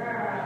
girl.